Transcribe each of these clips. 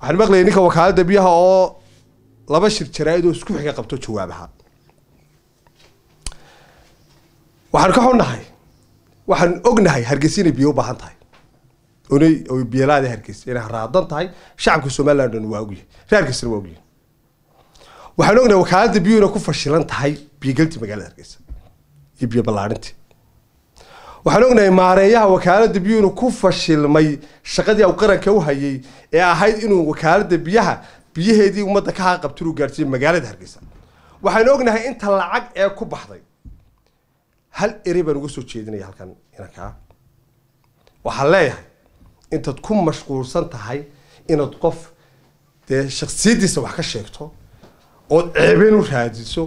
waxaan maqlayay ninka wakaalada biyaha oo laba shir jaraa-id oo isku xiga qabto jawaabaha. Waxaan ka xunnahay waxaan ognahay hargeysa inay biyo u baahan tahay. Onay oy biyalaada hargeysa inay raadan tahay. Shacabka somaliland waa ogyahay reer hargeysana waa ogyahay waxaan ognahay wakaalada biyuhu inay ku fashilan tahay biyogelti magaalada hargeysa iyo biyo ballaarintii waxaan ognahay maareeyaha wakaalada biyuhu inuu ku fashilmay shaqadii uu qaranka u hayay ee ahayd inuu wakaalada biyaha biyaheedii ummadda ka haqabti inuu gaarsiiyo magaalada hargeysa. Waxaan ognahay inta lacag ee ku baxday hal erey baan uga soo jeedinaya halkan inankaa waxaan leeyahay intaad ku mashquulsan tahay inaad qof dee shaksiyadiisa wax ka sheegto ood ceebeen u raadiso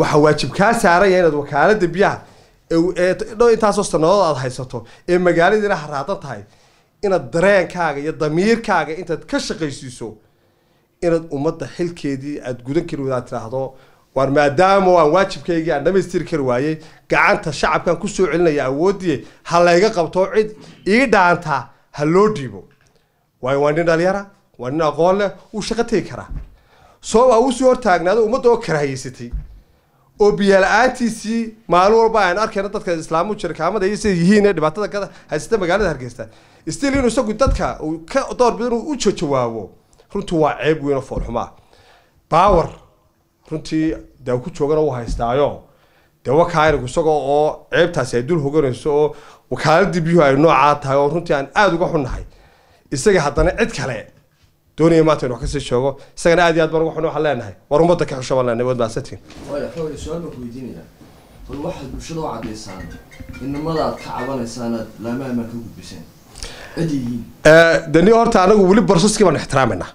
waxaa waajib kaa saaran yahay inaad wakaalada biyaha intaasoo sanadood aad haysato ee magaaladiina haraadan tahay inaad dareenkaaga iyo damiirkaaga intaad ka shaqaysiiso inaad ummadda xilkeedii aada gudan kari wadaad tidhaahdo waar maadaama aan waajibkaygii aan dhamaystiri kari waayey gacanta shacabkan ku soo celinaya awoodii ha layga qabto cid ii dhaanta ha loo dhiibo waayo waa nin dhalinyara waa nin aqoon leh wuu shaqo tegi karaa soo aa u sii hortaagnaado ummadda oo karahayeysatay oo biyaala-aantiisii maalin walba aan arkayna dadka islaamu jirkaamada iyo sida yihiin dhibaatada ka haysata magaalada hargeysta stil inuu isagu dadka ka doorbida inuu u jawaabo runtii waa ceeb weyn oo foolxumaa baawer runtii dee ku joogana uu haystaayo. Dee wakaainigu isagoo oo ceebtaasi ay dul hoganayso oo wakaaladii biyuhu ay noocaa tahay oo runtii aan aada uga xunnahay. Isaga haddana cid kale doonaya maanta inu wax ka sii sheego isagana aad iyo aad baan uga xun waxaan leenahay. War ummadda ka xusha baan leenahay waaya xoole su'aal baan ku weydiinayaa bal waxaad bulshada u caddaysaan inamada aad ka cabanaysaan aad laama amaan ka gudbiseen. Cid yihiin. Dani horta anagu weli barsaskii baan ixtiraamayna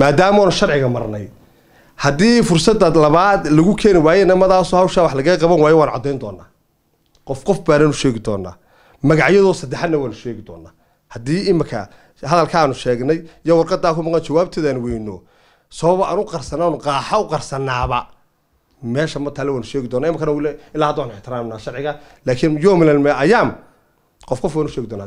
maadaama oon sharciga marnay. Haddii fursada labaad lagu keeni waayo inamadaasoo hawshaa wax lagaga qaban waayo waan caddayn doonaa. Qof qof baananu sheegi doonaa. Magacyadoo saddexadna waanu sheegi doonaa. Haddii imika hadalka aanu sheegnay iyo warqadaa ku maqan jawaabteeda aan weyno. Sababa aan u qarsanaanu qaaxa u qarsanaaba. Meesha ma taale waanu sheegi doonaa imikana ilaa hadda waanu ixtiraamnaa sharciga laakiin yom min ayaam qof qof waanu sheegi doonaa